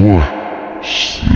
我是